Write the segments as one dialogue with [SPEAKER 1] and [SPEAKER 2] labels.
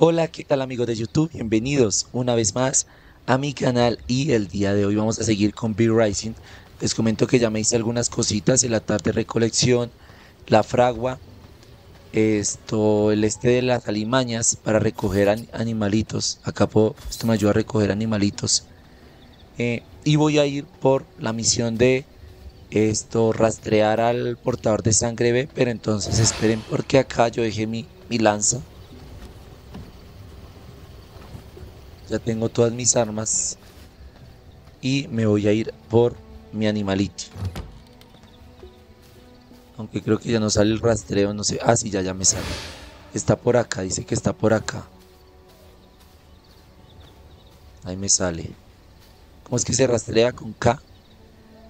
[SPEAKER 1] Hola, ¿qué tal amigos de YouTube? Bienvenidos una vez más a mi canal y el día de hoy vamos a seguir con Beer Rising. Les comento que ya me hice algunas cositas, el atar de recolección, la fragua, esto, el este de las alimañas para recoger animalitos. Acá puedo, esto me ayuda a recoger animalitos. Eh, y voy a ir por la misión de esto, rastrear al portador de sangre B, pero entonces esperen porque acá yo dejé mi, mi lanza. Ya tengo todas mis armas. Y me voy a ir por mi animalito. Aunque creo que ya no sale el rastreo, no sé. Ah, sí, ya, ya me sale. Está por acá, dice que está por acá. Ahí me sale. ¿Cómo es que se rastrea? Con K.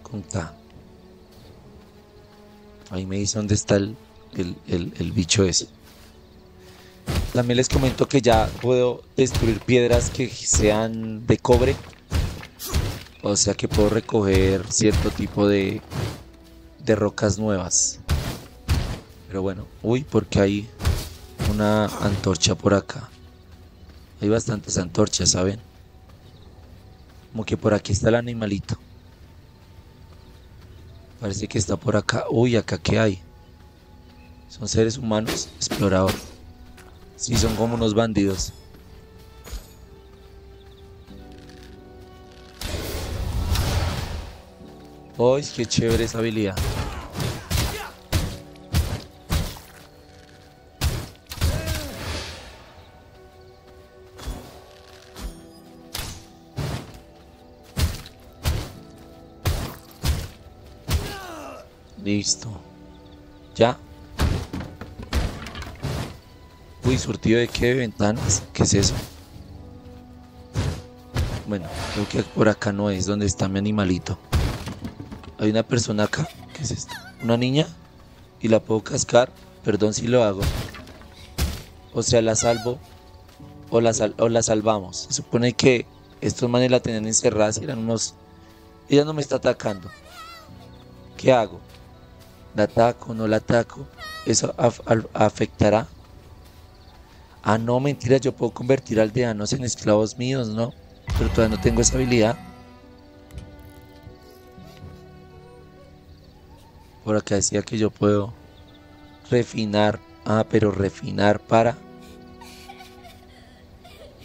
[SPEAKER 1] Con K. Ahí me dice dónde está el, el bicho ese. También les comento que ya puedo destruir piedras que sean de cobre. O sea que puedo recoger cierto tipo de, de rocas nuevas. Pero bueno, uy, porque hay una antorcha por acá. Hay bastantes antorchas, ¿saben? Como que por aquí está el animalito. Parece que está por acá. Uy, acá qué hay. Son seres humanos. Explorador. Sí, son como unos bandidos. ¡Uy, qué chévere esa habilidad! Listo. ¿Ya? Uy, surtido de qué ventanas. ¿Qué es eso? Bueno, creo que por acá no es donde está mi animalito. Hay una persona acá. ¿Qué es esto? Una niña. Y la puedo cascar. Perdón si lo hago. O sea, la salvo. O la, o la salvamos. Se supone que estos manes la tenían encerrada eran unos... Ella no me está atacando. ¿Qué hago? ¿La ataco? ¿No la ataco? ¿Eso afectará? Ah, no, mentira, yo puedo convertir aldeanos en esclavos míos, ¿no? Pero todavía no tengo esa habilidad. Por acá decía que yo puedo refinar. Ah, pero refinar para...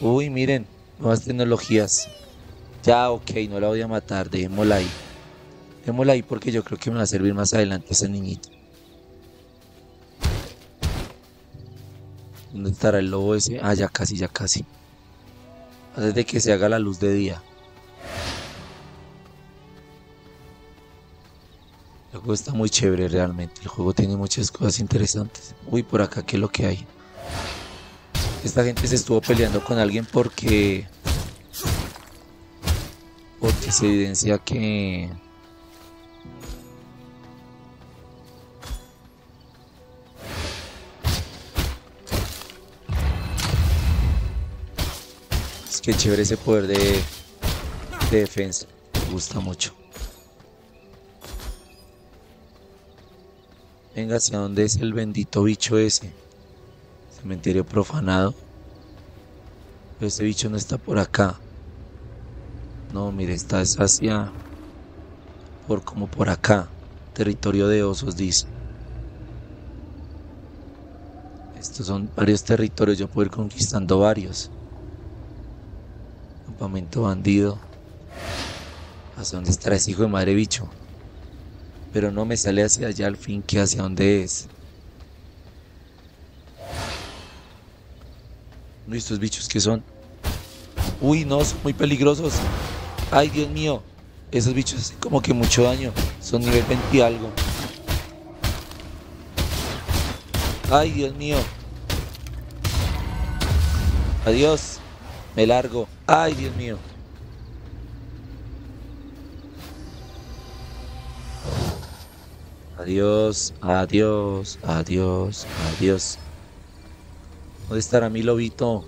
[SPEAKER 1] Uy, miren, nuevas tecnologías. Ya, ok, no la voy a matar, dejémosla ahí. Dejémosla ahí porque yo creo que me va a servir más adelante ese niñito. ¿Dónde estará el lobo ese? Ah, ya casi, ya casi. Antes de que se haga la luz de día. El juego está muy chévere realmente. El juego tiene muchas cosas interesantes. Uy, por acá, ¿qué es lo que hay? Esta gente se estuvo peleando con alguien porque... Porque se evidencia que... Qué chévere ese poder de, defensa. Me gusta mucho. Venga, ¿hacia dónde es el bendito bicho ese? Cementerio profanado. Pero ese bicho no está por acá. No, mire, está hacia... Por como por acá. Territorio de osos, dice. Estos son varios territorios. Yo puedo ir conquistando varios. Campamento bandido. ¿Hacia dónde estará ese hijo de madre bicho? Pero no me sale hacia allá al fin que hacia dónde es. ¿No estos bichos que son? Uy, no, son muy peligrosos. Ay, Dios mío. Esos bichos hacen como que mucho daño. Son nivel 20 y algo. Ay, Dios mío. Adiós. Me largo. Ay, Dios mío. Adiós, adiós, adiós, adiós. ¿Dónde estará mi lobito?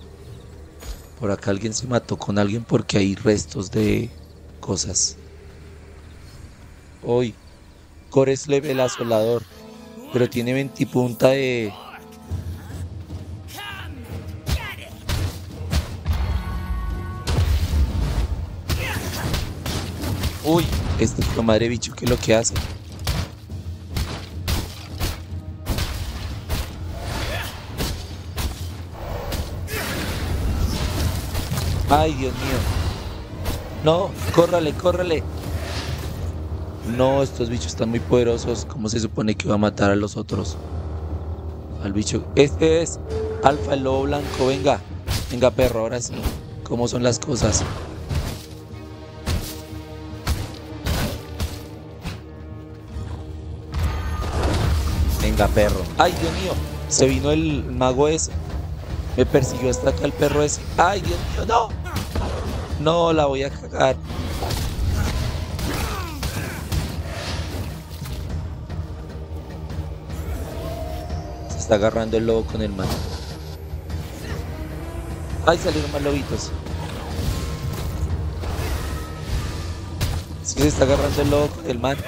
[SPEAKER 1] Por acá alguien se mató con alguien porque hay restos de cosas. Hoy, Cores level asolador, pero tiene 20 punta de este de madre bicho, ¿qué es lo que hace? Ay, Dios mío. No, córrale, córrale. No, estos bichos están muy poderosos. ¿Cómo se supone que va a matar a los otros? Al bicho. Este es Alfa, el lobo blanco. Venga. Venga, perro, ahora sí. ¿Cómo son las cosas? Venga, perro. Ay, Dios mío. Se vino el mago ese. Me persiguió hasta acá el perro ese. Ay, Dios mío, no. No, la voy a cagar. Se está agarrando el lobo con el man. Ay, salieron más lobitos. Es que se está agarrando el lobo con el man.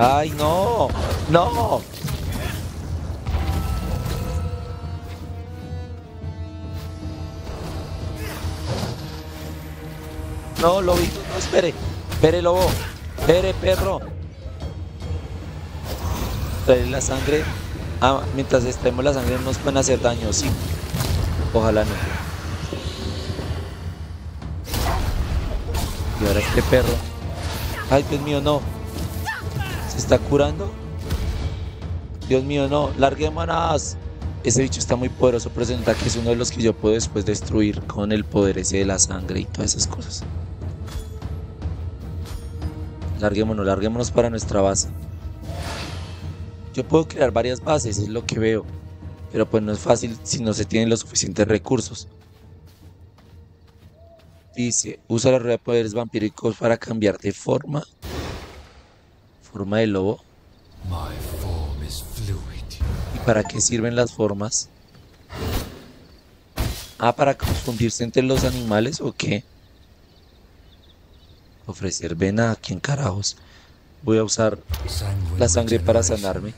[SPEAKER 1] Ay, no. No. No, lobito, no, espere. Espere, lobo. Espere, perro. Trae la sangre. Ah, mientras estemos la sangre no nos pueden hacer daño, sí. Ojalá no. Y ahora este perro. Ay, Dios mío, no. ¿Se está curando? Dios mío, no. Larguémonos. Ese bicho está muy poderoso, pero se nota que es uno de los que yo puedo después destruir con el poder ese de la sangre y todas esas cosas. Larguémonos, larguémonos para nuestra base. Yo puedo crear varias bases, es lo que veo. Pero pues no es fácil si no se tienen los suficientes recursos. Dice, usa la rueda de poderes vampíricos para cambiar de forma. Forma de lobo. ¿Y para qué sirven las formas? Ah, para confundirse entre los animales o qué? Ofrecer vena a quien carajos. Voy a usar la sangre para sanarme.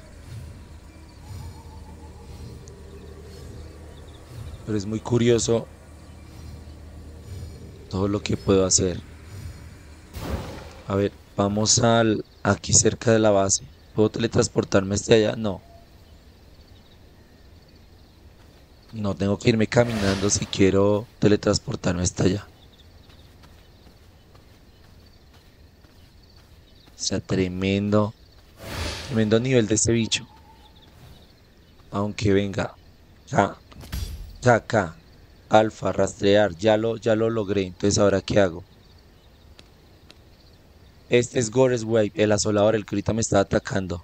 [SPEAKER 1] Pero es muy curioso todo lo que puedo hacer. A ver, vamos al aquí cerca de la base. ¿Puedo teletransportarme hasta allá? No. No, tengo que irme caminando si quiero teletransportarme hasta allá. O sea, tremendo. Tremendo nivel de este bicho. Aunque venga. Ya acá. Alfa, rastrear. Ya lo, ya lo logré. Entonces, ¿ahora qué hago? Este es Gores Wave, el asolador, el que ahorita me está atacando.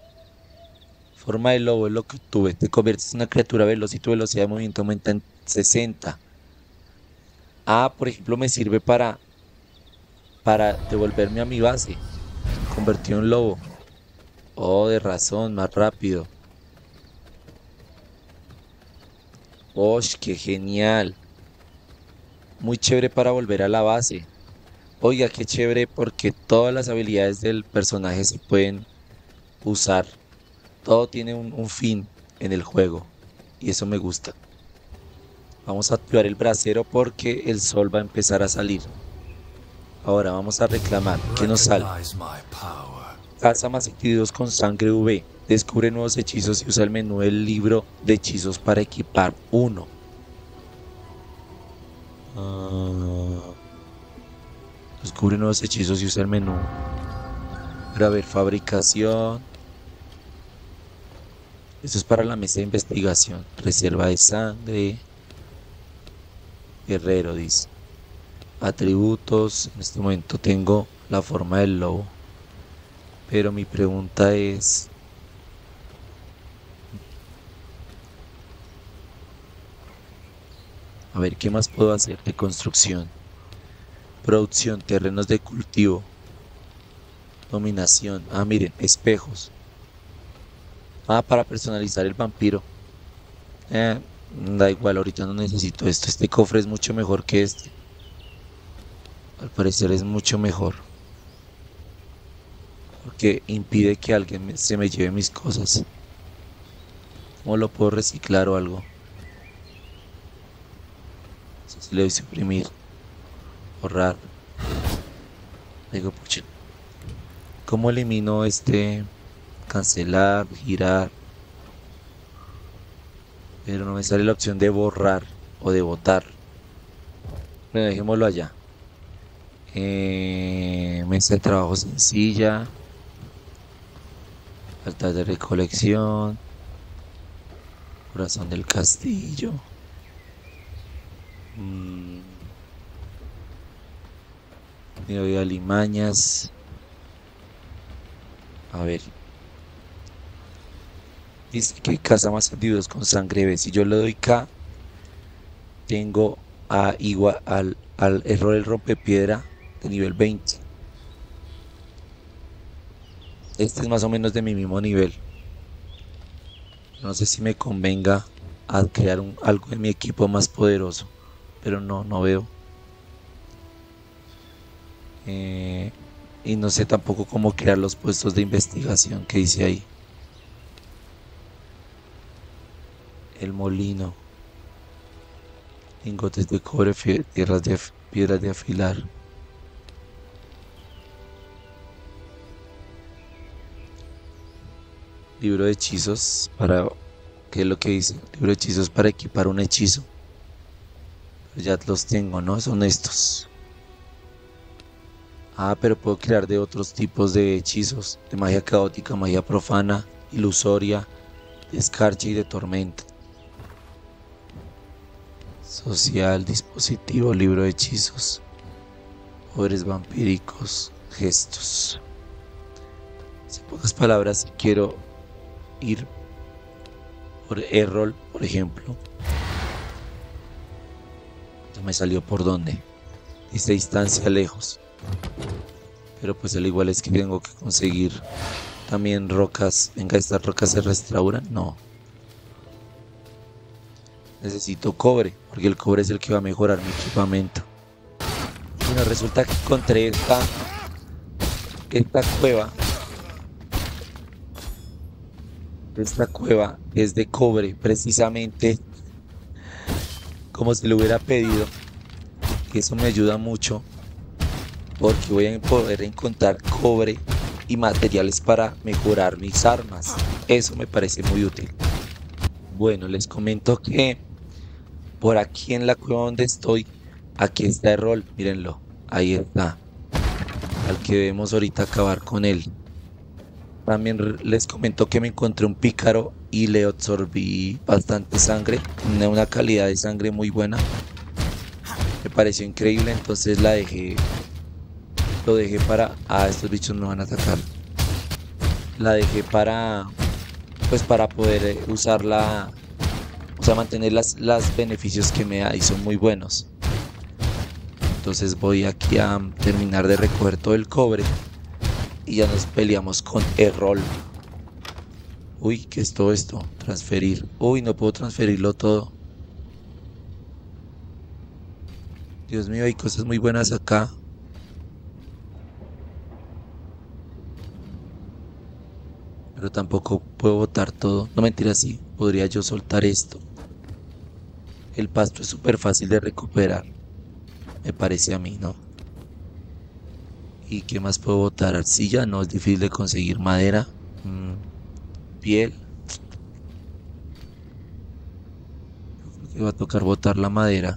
[SPEAKER 1] Forma de lobo es lo que tuve. Te conviertes en una criatura veloz y tu velocidad de movimiento aumenta en 60. Ah, por ejemplo, me sirve para para devolverme a mi base convertido en lobo. Oh, de razón, más rápido. Oh, qué genial. Muy chévere para volver a la base. Oiga, qué chévere porque todas las habilidades del personaje se pueden usar. Todo tiene un, un fin en el juego. Y eso me gusta. Vamos a activar el brasero porque el sol va a empezar a salir. Ahora vamos a reclamar. ¿Qué nos sale? Caza más activos con sangre V. Descubre nuevos hechizos y usa el menú del libro de hechizos para equipar uno. Ah. Descubre nuevos hechizos y usa el menú. Para ver fabricación. Esto es para la mesa de investigación. Reserva de sangre. Guerrero dice atributos. En este momento tengo la forma del lobo. Pero mi pregunta es... A ver, ¿qué más puedo hacer de construcción? Producción, terrenos de cultivo. Dominación. Ah, miren, espejos. Ah, para personalizar el vampiro. Eh, da igual, ahorita no necesito esto. Este cofre es mucho mejor que este. Al parecer es mucho mejor. Porque impide que alguien se me lleve mis cosas. ¿Cómo lo puedo reciclar o algo? Si le doy suprimir, borrar. Digo. ¿Cómo elimino este? Cancelar, girar. Pero no me sale la opción de borrar o de votar. Bueno, dejémoslo allá. Eh, mesa de trabajo sencilla. Altar de recolección. Corazón del castillo. Mm. Me voy a Limañas. A ver. Dice que casa más activos con sangre B. Si yo le doy K, tengo a igual al, al error el rompepiedra de nivel 20. Este es más o menos de mi mismo nivel. No sé si me convenga a crear algo en mi equipo más poderoso. Pero no, no veo. Eh, y no sé tampoco cómo crear los puestos de investigación que dice ahí. El molino. Lingotes de cobre, tierras de piedras de afilar. Libro de hechizos para... ¿Qué es lo que dice? Libro de hechizos para equipar un hechizo. ya los tengo, ¿no? Son estos. Ah, pero puedo crear de otros tipos de hechizos. De magia caótica, magia profana, ilusoria, de escarcha y de tormenta. Social, dispositivo, libro de hechizos. Poderes vampíricos, gestos. En pocas palabras, quiero ir por error, por ejemplo. No me salió por dónde. Dice distancia lejos. Pero pues al igual es que tengo que conseguir también rocas. Venga, estas rocas se restauran. No. Necesito cobre, porque el cobre es el que va a mejorar mi equipamiento. Bueno, resulta que encontré esta, esta cueva esta cueva es de cobre, precisamente como se le hubiera pedido. Eso me ayuda mucho porque voy a poder encontrar cobre y materiales para mejorar mis armas. Eso me parece muy útil. Bueno, les comento que por aquí en la cueva donde estoy, aquí está el rol, mírenlo, ahí está. Al que debemos ahorita acabar con él. También les comento que me encontré un pícaro y le absorbí bastante sangre, una calidad de sangre muy buena. Me pareció increíble, entonces la dejé, lo dejé para, ah, estos bichos me van a atacar. La dejé para, pues para poder usarla, o sea, mantener las, los beneficios que me da y son muy buenos. Entonces voy aquí a terminar de recoger todo el cobre y ya nos peleamos con Errol. Uy, ¿qué es todo esto? Transferir. Uy, no puedo transferirlo todo. Dios mío, hay cosas muy buenas acá. Pero tampoco puedo botar todo. No mentira, sí. Podría yo soltar esto. El pasto es súper fácil de recuperar. Me parece a mí, ¿no? ¿Y qué más puedo botar? Arcilla, no es difícil de conseguir madera. Mm, piel. Creo que va a tocar botar la madera.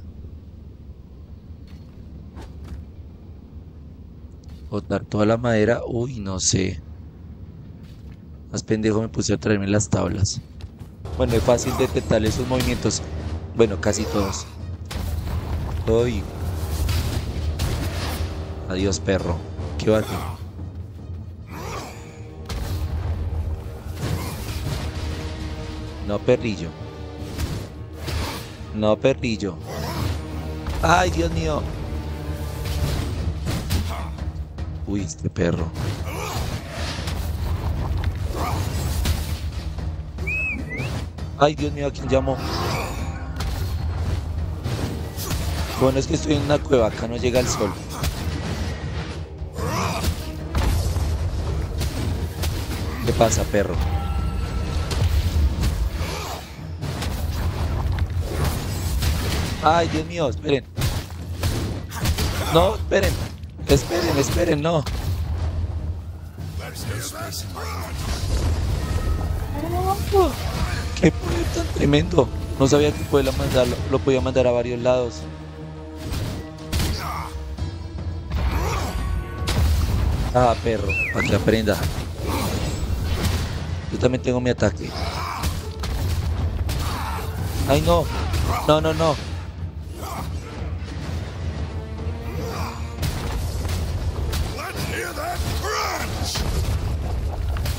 [SPEAKER 1] Botar toda la madera. Uy, no sé. Más pendejo me puse a traerme las tablas. Bueno, es fácil detectar esos movimientos. Bueno, casi todos. Uy. Adiós, perro. ¿Qué va No, perrillo. No, perrillo. Ay, Dios mío. Uy, este perro. Ay, Dios mío, ¿a quién llamó? Bueno, es que estoy en una cueva, acá no llega el sol. ¿Qué pasa, perro? Ay, Dios mío, esperen. No, esperen. Esperen, esperen, no. Qué tan tremendo. No sabía que podía mandarlo, lo podía mandar a varios lados. Ah, perro, para que aprenda. Yo también tengo mi ataque. Ay, no. No, no, no.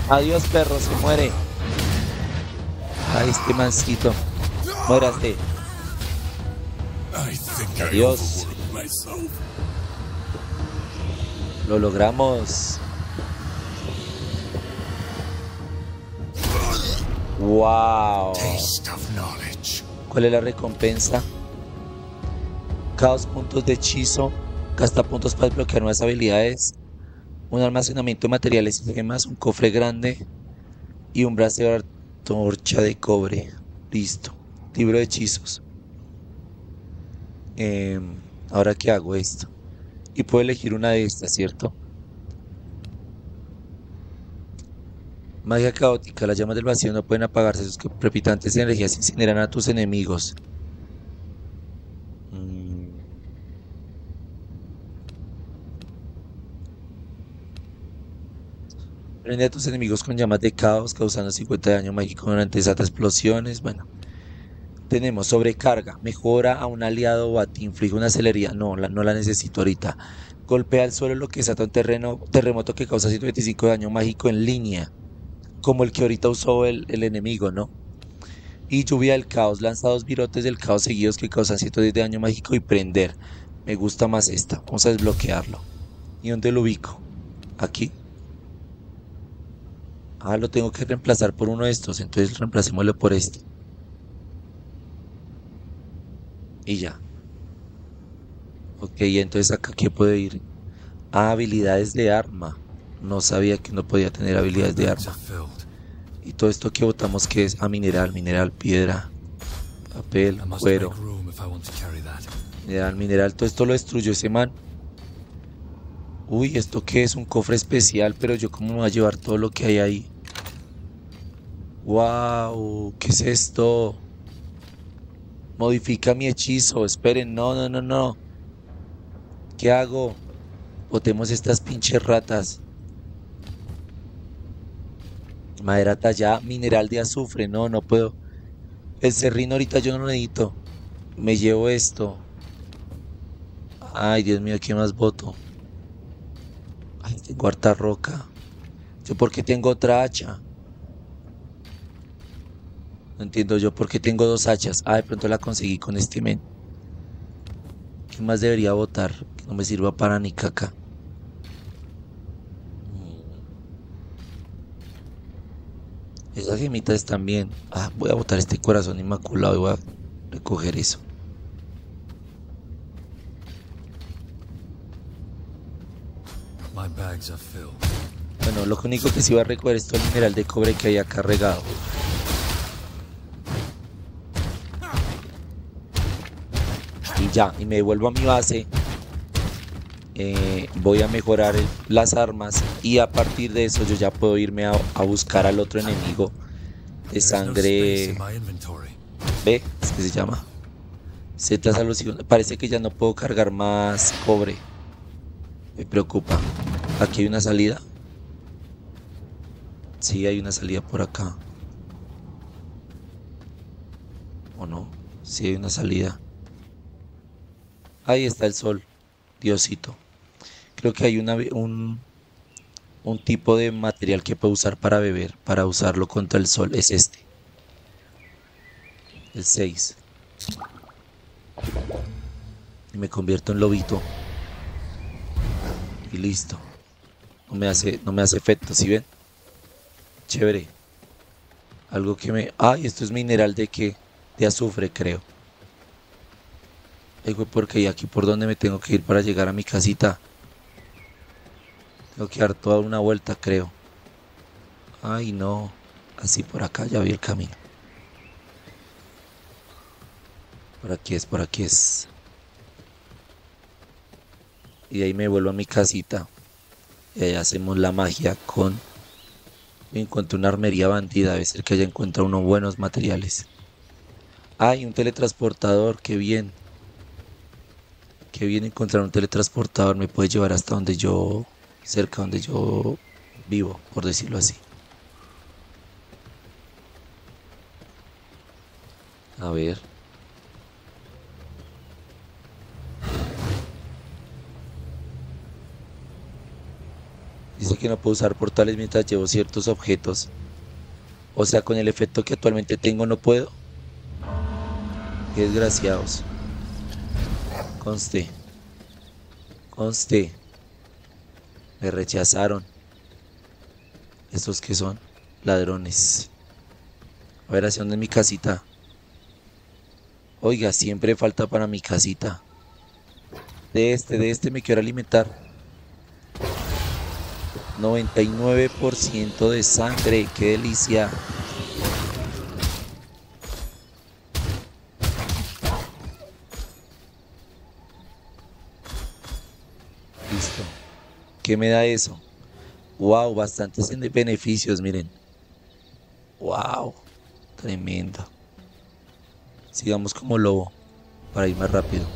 [SPEAKER 1] Adiós, perro, se muere. Ay, este mancito. Muérate. Adiós. Lo logramos. Wow. ¿Cuál es la recompensa? Caos puntos de hechizo. Gasta puntos para desbloquear nuevas habilidades. Un almacenamiento de materiales y gemas. Un cofre grande. Y un brazo de torcha de cobre. Listo. Libro de hechizos. Em, ahora qué hago esto. Y puedo elegir una de estas, ¿cierto? Magia caótica. Las llamas del vacío no pueden apagarse. Sus crepitantes energías incineran a tus enemigos. Prende a tus enemigos con llamas de caos, causando 50 de daño mágico durante esas explosiones. Bueno. Tenemos sobrecarga. Mejora a un aliado o a ti. Inflige una celería. No, no la necesito ahorita. Golpea al suelo lo que desata un terreno, terremoto que causa 125 de daño mágico en línea como el que ahorita usó el, enemigo, ¿no? Y lluvia del caos, lanza dos virotes del caos seguidos que causan 110 de daño mágico y prender. Me gusta más esta, vamos a desbloquearlo. ¿Y dónde lo ubico? Aquí. Ah, lo tengo que reemplazar por uno de estos, entonces reemplacémoslo por este. Y ya. Ok, entonces acá ¿qué puede ir? Ah, habilidades de arma no sabía que no podía tener habilidades de arma. Y todo esto que botamos que es a mineral, mineral, piedra, papel, cuero. Mineral, mineral, todo esto lo destruyó ese man. Uy, ¿esto qué es? Un cofre especial, pero yo cómo me voy a llevar todo lo que hay ahí. Wow, ¿qué es esto? Modifica mi hechizo. Esperen, no, no, no, no. ¿Qué hago? Botemos estas pinches ratas. Madera tallada, mineral de azufre. No, no puedo. El serrín ahorita yo no lo necesito. Me llevo esto. Ay, Dios mío, ¿qué más voto? Ay, tengo harta roca. ¿Yo por qué tengo otra hacha? No entiendo yo por qué tengo dos hachas. Ah, de pronto la conseguí con este men. ¿Qué más debería votar? Que no me sirva para ni caca. Esas gemitas también. Ah, voy a botar este corazón inmaculado y voy a recoger eso. Bueno, lo único que sí va a recoger es todo el mineral de cobre que haya cargado. Y ya, y me devuelvo a mi base eh, voy a mejorar las armas y a partir de eso yo ya puedo irme a, buscar al otro enemigo de sangre B, es que se llama Z solución. Parece que ya no puedo cargar más cobre. Me preocupa. Aquí hay una salida. Sí, hay una salida por acá. ¿O no? Sí, hay una salida. Ahí está el sol. Diosito. Creo que hay una, un, un tipo de material que puedo usar para beber, para usarlo contra el sol. Es este. El 6. Y me convierto en lobito. Y listo. No me hace, no me hace efecto, ¿sí ven? Chévere. Algo que me... Ay, esto es mineral de qué? De azufre, creo. Ay, porque aquí por donde me tengo que ir para llegar a mi casita. Tengo que dar toda una vuelta, creo. Ay, no. Así por acá ya vi el camino. Por aquí es, por aquí es. Y ahí me vuelvo a mi casita. Y ahí hacemos la magia con... Encontré una armería bandida. Debe ser que haya encontrado unos buenos materiales. Ay, un teletransportador. Qué bien. Qué bien encontrar un teletransportador. Me puede llevar hasta donde yo... Cerca donde yo vivo, por decirlo así. A ver. Dice que no puedo usar portales mientras llevo ciertos objetos. O sea, con el efecto que actualmente tengo no puedo. Qué desgraciados. Conste. Conste. Me rechazaron. ¿Estos que son? Ladrones. A ver, ¿hacia dónde es mi casita? Oiga, siempre falta para mi casita. De este, de este me quiero alimentar. 99% de sangre, qué delicia. Listo. ¿Qué me da eso? Wow, bastantes beneficios, miren. Wow, tremendo. Sigamos como lobo para ir más rápido.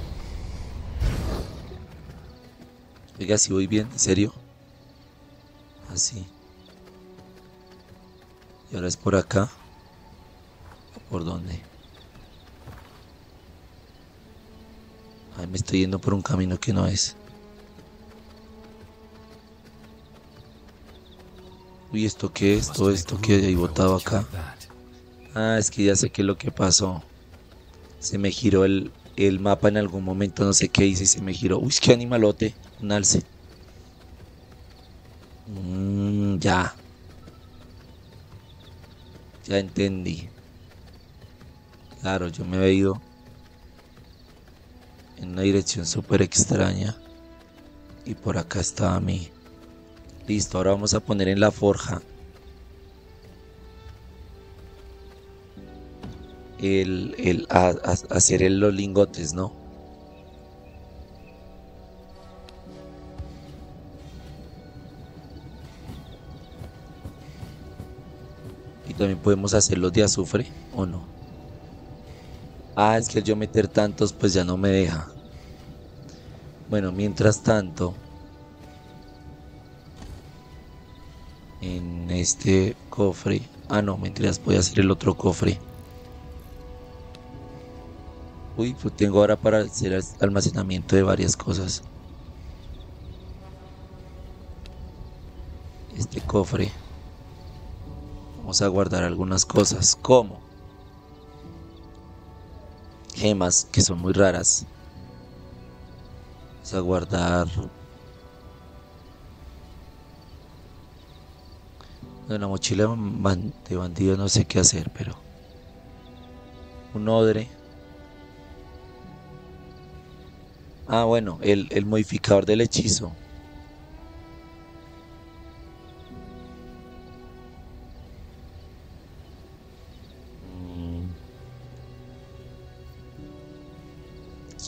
[SPEAKER 1] Oiga, si voy bien, ¿en serio? Así. Y ahora es por acá. ¿Por dónde? Me estoy yendo por un camino que no es. Uy, ¿esto qué es? Todo esto que hay botado acá. Ah, es que ya sé qué es lo que pasó. Se me giró el, mapa en algún momento, no sé qué hice y se me giró. Uy, qué animalote, un alce. Mm, ya. Ya entendí. Claro, yo me había ido en una dirección súper extraña. Y por acá estaba mi... Listo, ahora vamos a poner en la forja el, el hacer los lingotes, ¿no? Y también podemos hacer los de azufre, ¿o no? Ah, es que yo meter tantos pues ya no me deja. Bueno, mientras tanto, en este cofre, ah no, mentiras, voy a hacer el otro cofre. Uy, pues tengo ahora para hacer almacenamiento de varias cosas. Este cofre. Vamos a guardar algunas cosas. como Gemas que son muy raras. Vamos a guardar. En la mochila de bandido no sé qué hacer, pero. Un odre. Ah, bueno, el, el modificador del hechizo. Mm.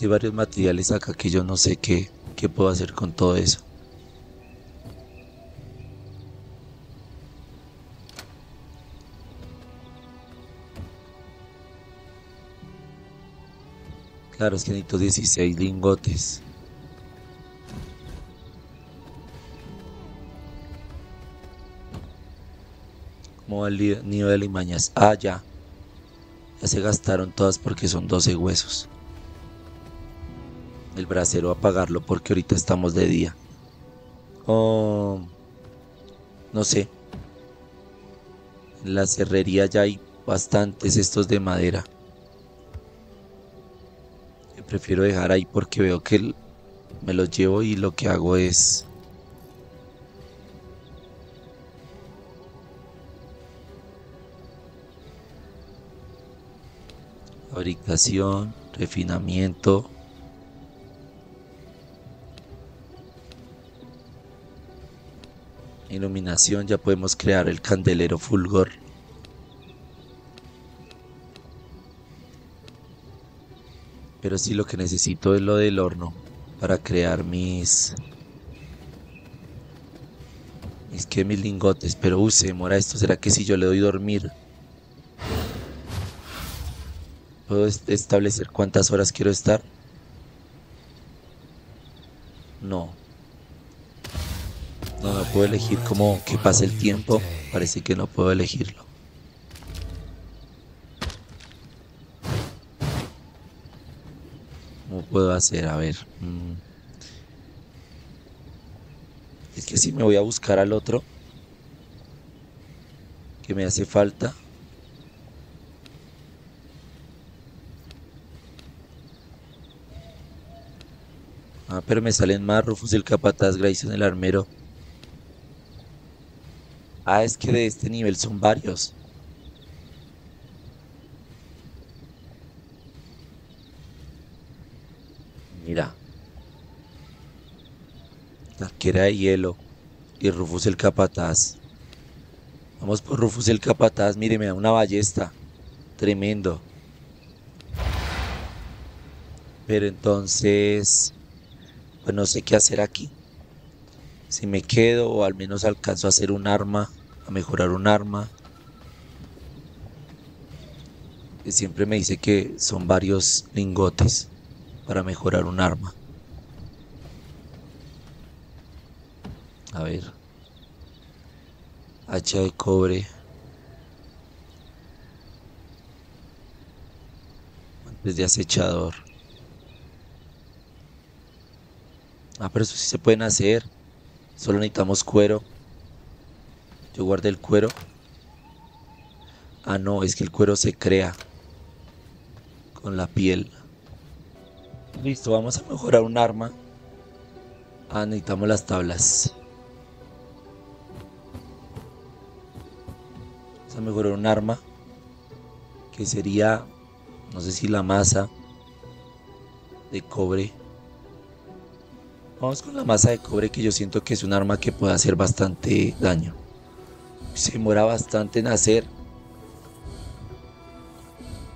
[SPEAKER 1] Hay varios materiales acá que yo no sé qué, qué puedo hacer con todo eso. Claro, es que necesito 16 lingotes. ¿Cómo va el nido de limañas? Ah, ya. Ya se gastaron todas porque son 12 huesos. El brasero a pagarlo porque ahorita estamos de día. Oh, no sé. En la cerrería ya hay bastantes estos de madera prefiero dejar ahí porque veo que me los llevo y lo que hago es fabricación, refinamiento, iluminación, ya podemos crear el candelero fulgor. Pero sí lo que necesito es lo del horno. para crear mis... Mis que mis lingotes, pero uy, se demora esto. ¿Será que si yo le doy dormir? ¿Puedo establecer cuántas horas quiero estar? No. No, no puedo elegir cómo que pase el tiempo. Parece que no puedo elegirlo. ¿Cómo puedo hacer? A ver. Mm. Es que si me voy a buscar al otro. Que me hace falta. Ah, pero me salen más Rufus el capataz, Grayson el armero. Ah, es que de este nivel son varios. Arquera de hielo. Y Rufus el capataz. Vamos por Rufus el capataz. Mire, me da una ballesta. Tremendo. Pero entonces... Pues no sé qué hacer aquí. Si me quedo o al menos alcanzo a hacer un arma, a mejorar un arma. Que siempre me dice que son varios lingotes para mejorar un arma. A ver. Hacha de cobre. Guantes de acechador. Ah, pero eso sí se pueden hacer. Solo necesitamos cuero. Yo guardé el cuero. Ah, no, es que el cuero se crea con la piel. Listo, vamos a mejorar un arma. Ah, necesitamos las tablas. Mejorar un arma. Que sería, no sé si la masa de cobre. Vamos con la masa de cobre que yo siento que es un arma que puede hacer bastante daño. Se demora bastante en hacer.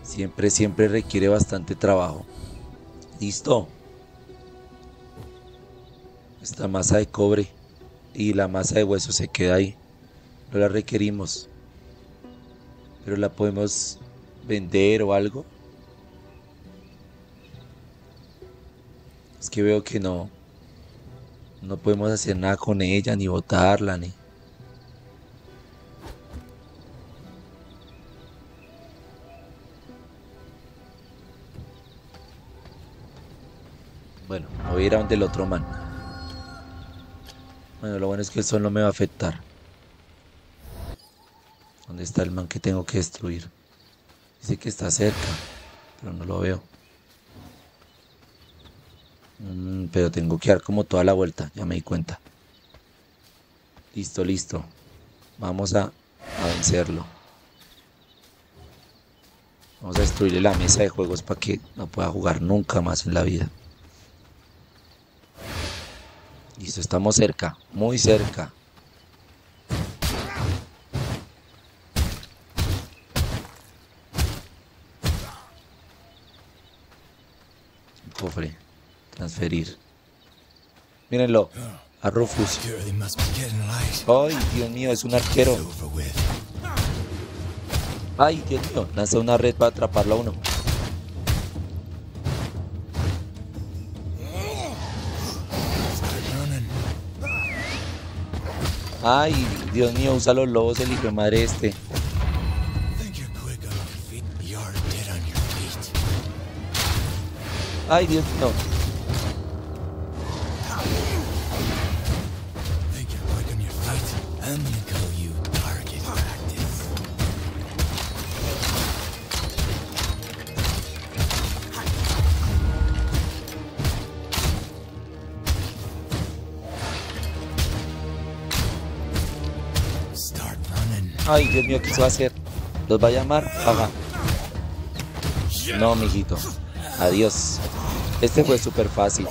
[SPEAKER 1] Siempre, siempre requiere bastante trabajo. Listo. Esta masa de cobre y la masa de hueso se queda ahí. No la requerimos. Pero la podemos vender o algo. Es que veo que no. No podemos hacer nada con ella, ni botarla, ni... Bueno, voy a a donde el otro man. Bueno, lo bueno es que el sol no me va a afectar. ¿Dónde está el man que tengo que destruir? Dice que está cerca, pero no lo veo. Mm, pero tengo que dar como toda la vuelta, ya me di cuenta. Listo, listo. Vamos a, a vencerlo. Vamos a destruirle la mesa de juegos para que no pueda jugar nunca más en la vida. Listo, estamos cerca, muy cerca. cofre. Mírenlo. A Rufus. Ay, Dios mío, es un arquero. Ay, Dios mío, lanza una red para atraparlo a uno. Ay, Dios mío, usa los lobos el hijo de madre este. Ay, Dios mío. Ay, Dios mío, ¿qué se va a hacer? ¿Los va a llamar? Ajá. No, mijito. Adiós. Este fue súper fácil.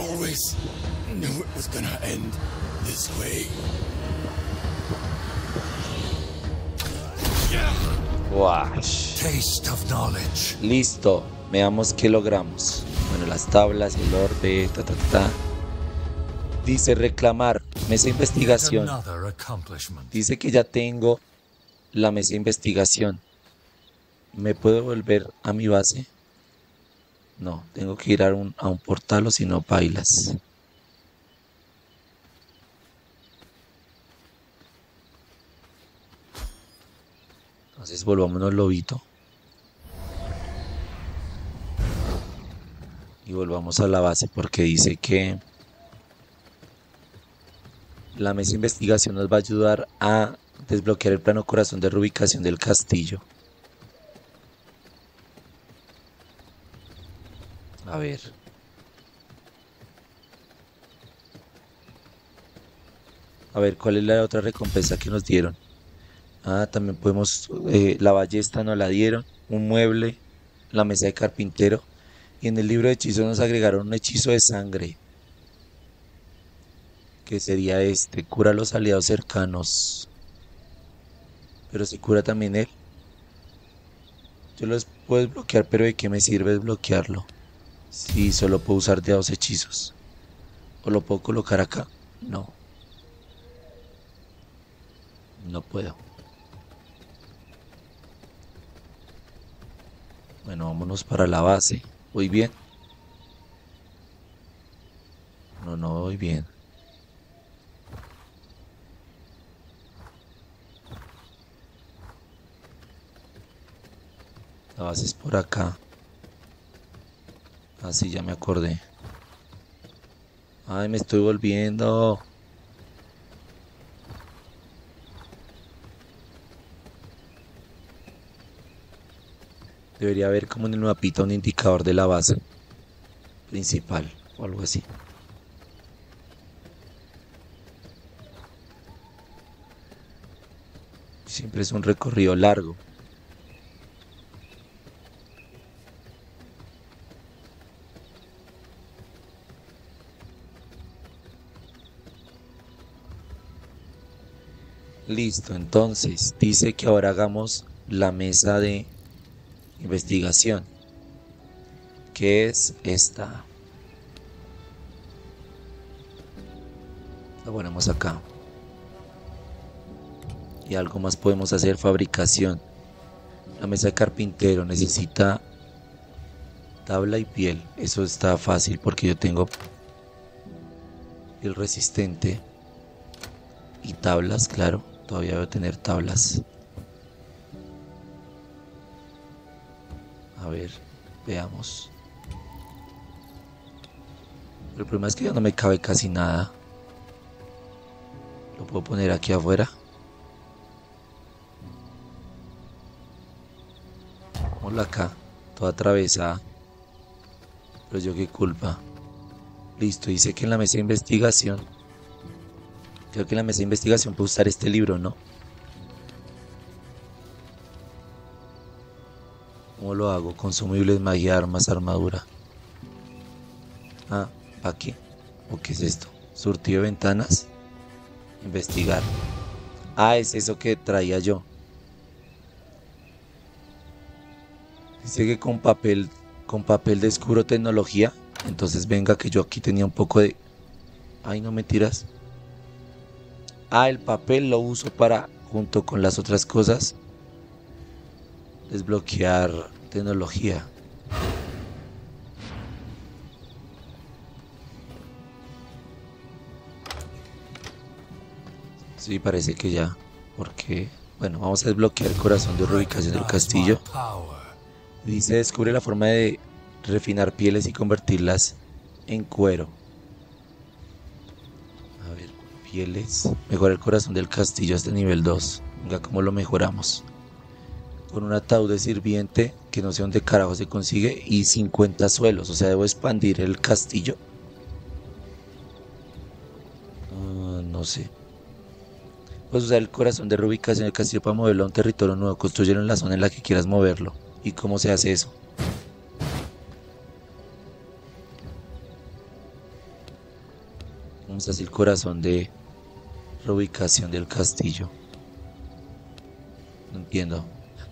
[SPEAKER 1] Listo. Veamos qué logramos. Bueno, las tablas, el orbe, ta ta ta. Dice reclamar, mesa de investigación. Dice que ya tengo la mesa de investigación. ¿Me puedo volver a mi base? No, tengo que ir a un, a un portal o si no, bailas. Entonces volvámonos lobito. Y volvamos a la base porque dice que la mesa de investigación nos va a ayudar a desbloquear el plano corazón de reubicación del castillo. A ver. A ver, ¿cuál es la otra recompensa que nos dieron? Ah, también podemos... Eh, la ballesta nos la dieron. Un mueble. La mesa de carpintero. Y en el libro de hechizos nos agregaron un hechizo de sangre. Que sería este. Cura a los aliados cercanos. Pero se cura también él. Yo los puedo bloquear, pero ¿de qué me sirve desbloquearlo? Sí, solo puedo usar de dos hechizos. ¿O lo puedo colocar acá? No. No puedo. Bueno, vámonos para la base. ¿Voy bien? No, no voy bien. La base es por acá. Así ah, ya me acordé. Ay, me estoy volviendo. Debería haber como en el mapita un indicador de la base principal o algo así. Siempre es un recorrido largo. Listo, entonces dice que ahora hagamos la mesa de investigación, que es esta. La ponemos acá. Y algo más podemos hacer, fabricación. La mesa de carpintero necesita tabla y piel. Eso está fácil porque yo tengo el resistente y tablas, claro. Todavía debo tener tablas. A ver, veamos. el problema es que ya no me cabe casi nada. Lo puedo poner aquí afuera. Hola acá, toda atravesada. Pero yo qué culpa. Listo, dice que en la mesa de investigación Creo que la mesa de investigación puedo usar este libro, ¿no? ¿Cómo lo hago? Consumibles, magia, armas, armadura. Ah, aquí. ¿O qué es esto? Surtido de ventanas. Investigar. Ah, es eso que traía yo. Dice que con papel, con papel descubro tecnología. Entonces venga que yo aquí tenía un poco de... Ay, no me tiras. Ah, el papel lo uso para, junto con las otras cosas, desbloquear tecnología. Sí, parece que ya. Porque, bueno, vamos a desbloquear el corazón de reubicación del castillo. Dice, descubre la forma de refinar pieles y convertirlas en cuero Mejora el corazón del castillo hasta nivel 2. Venga, ¿cómo lo mejoramos? Con un ataúd de sirviente que no sé dónde carajo se consigue y 50 suelos. O sea, debo expandir el castillo. Ah, no sé. Puedes usar el corazón de reubicación del castillo para moverlo a un territorio nuevo. Construyelo en la zona en la que quieras moverlo. ¿Y cómo se hace eso? Vamos a hacer el corazón de ubicación del castillo. No entiendo.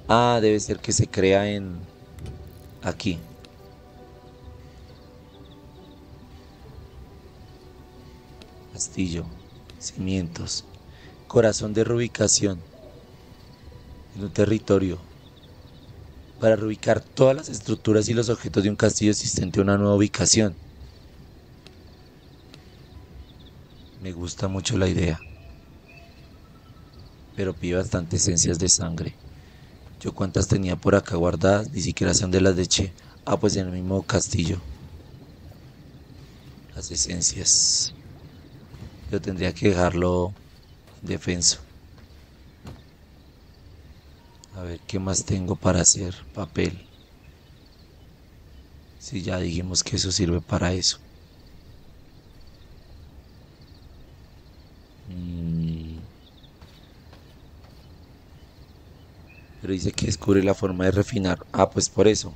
[SPEAKER 1] Ah, debe ser que se crea en... Aquí. Castillo. Cimientos. Corazón de reubicación. En un territorio. Para reubicar todas las estructuras y los objetos de un castillo existente a una nueva ubicación. Me gusta mucho la idea. Pero pide bastante esencias de sangre. Yo cuántas tenía por acá guardadas, ni siquiera sé dónde las eché. Ah, pues en el mismo castillo. Las esencias. Yo tendría que dejarlo defenso. A ver qué más tengo para hacer. Papel. Si ya dijimos que eso sirve para eso. Mm. Pero dice que descubre la forma de refinar. Ah, pues por eso.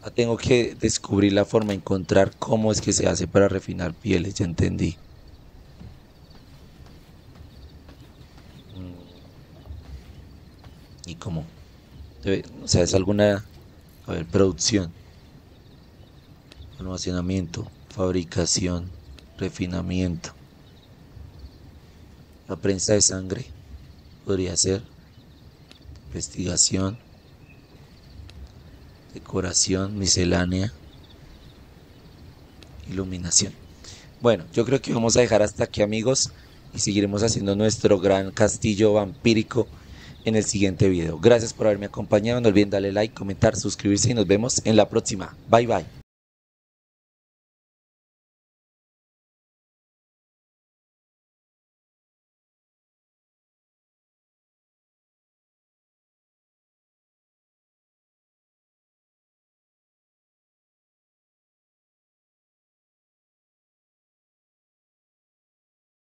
[SPEAKER 1] Ah, tengo que descubrir la forma, encontrar cómo es que se hace para refinar pieles, ya entendí. Mm. ¿Y cómo? O sea, es alguna, a ver, producción, almacenamiento, fabricación, refinamiento. La prensa de sangre podría ser investigación, decoración, miscelánea, iluminación. Bueno, yo creo que vamos a dejar hasta aquí amigos y seguiremos haciendo nuestro gran castillo vampírico en el siguiente video. Gracias por haberme acompañado, no olviden darle like, comentar, suscribirse y nos vemos en la próxima. Bye bye.